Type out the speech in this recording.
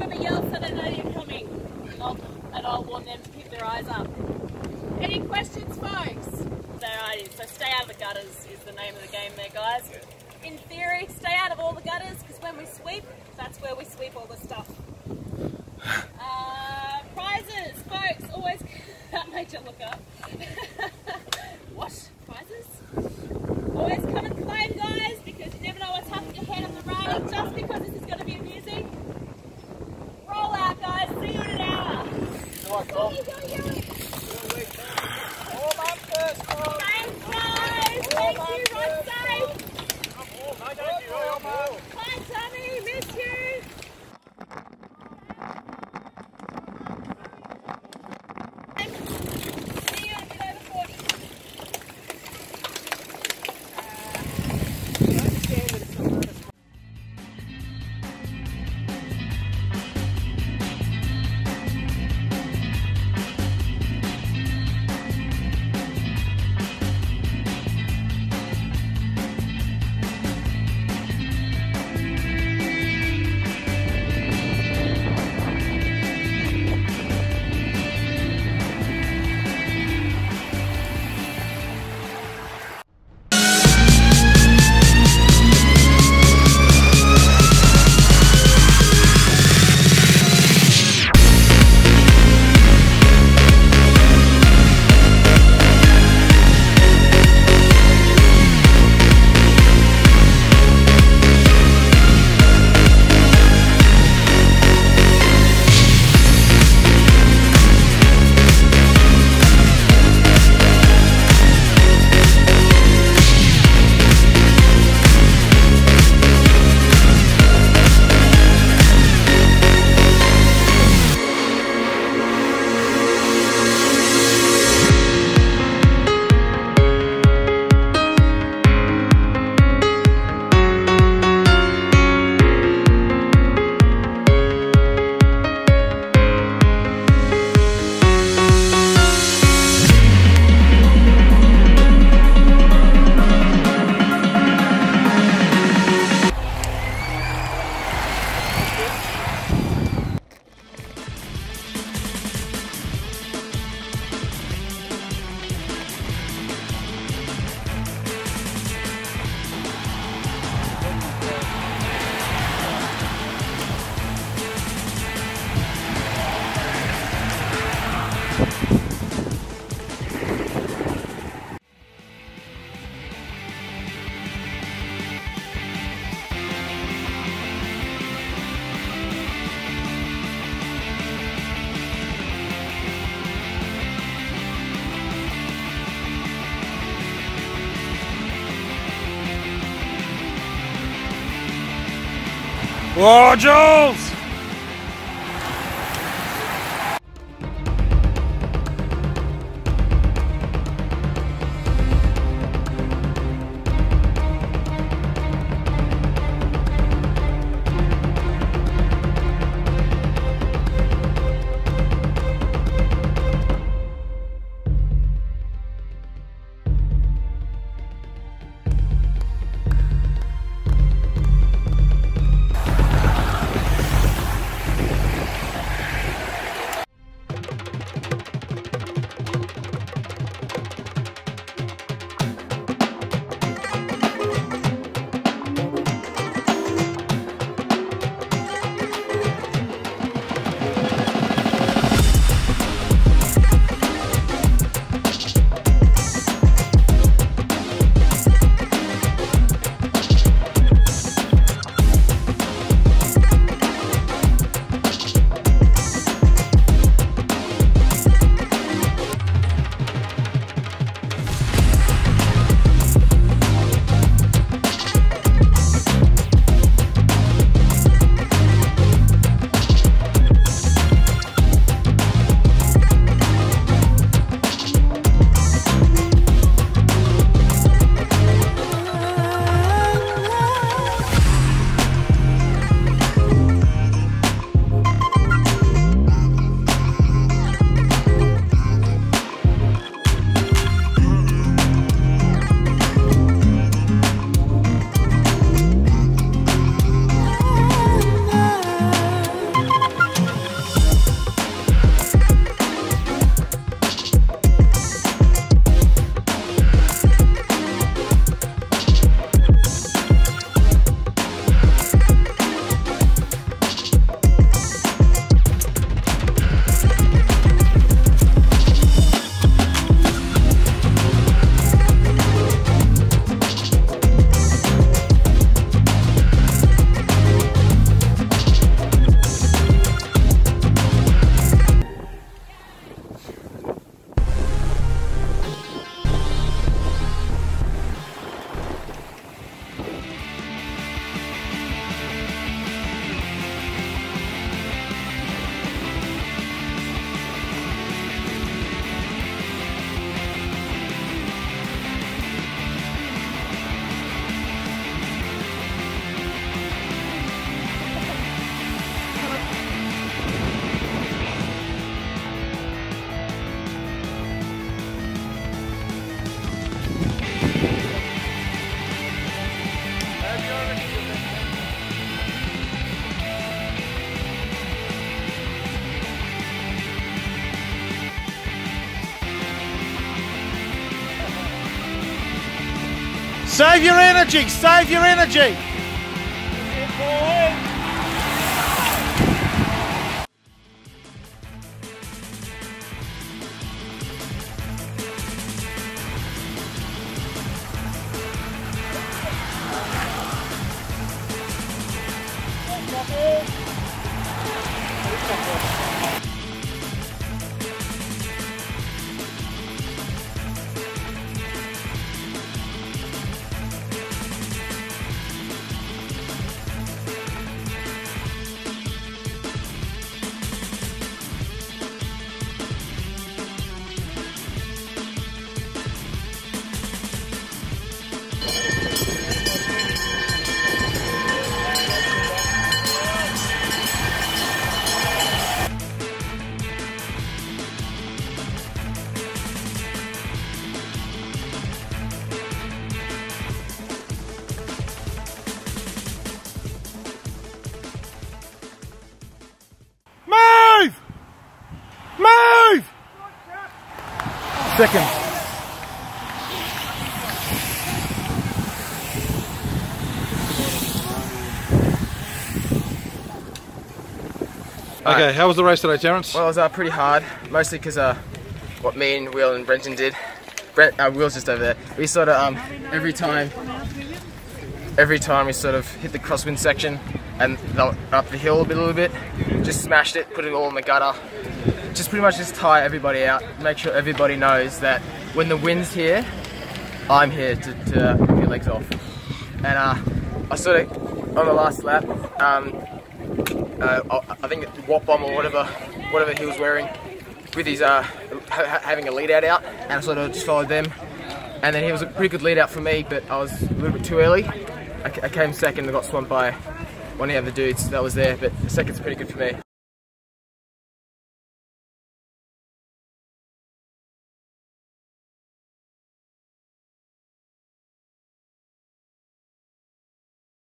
A yell so they know you're coming. And I'll, and I'll warn them to keep their eyes up. Any questions, folks? Alrighty, so stay out of the gutters is the name of the game there, guys. In theory, stay out of all the gutters because when we sweep, that's where we sweep all the stuff. Uh, prizes, folks, always. that made you look up. Whoa! Save your energy, save your energy. Okay, how was the race today, Terence? Well, it was uh, pretty hard, mostly because uh, what me and Will and Brenton did. Brent, uh, Will's just over there. We sort of um, every time, every time we sort of hit the crosswind section and up the hill a bit, a little bit, just smashed it, put it all in the gutter. Just pretty much just tie everybody out, make sure everybody knows that when the wind's here, I'm here to, to uh, your legs off. And uh, I sort of on the last lap. Um, uh, I think Watt Bomb or whatever, whatever he was wearing, with his uh, ha- having a lead out out, and I sort of just followed them. And then he was a pretty good lead out for me, but I was a little bit too early. I, I came second and got swamped by one of the other dudes that was there, but second's pretty good for me.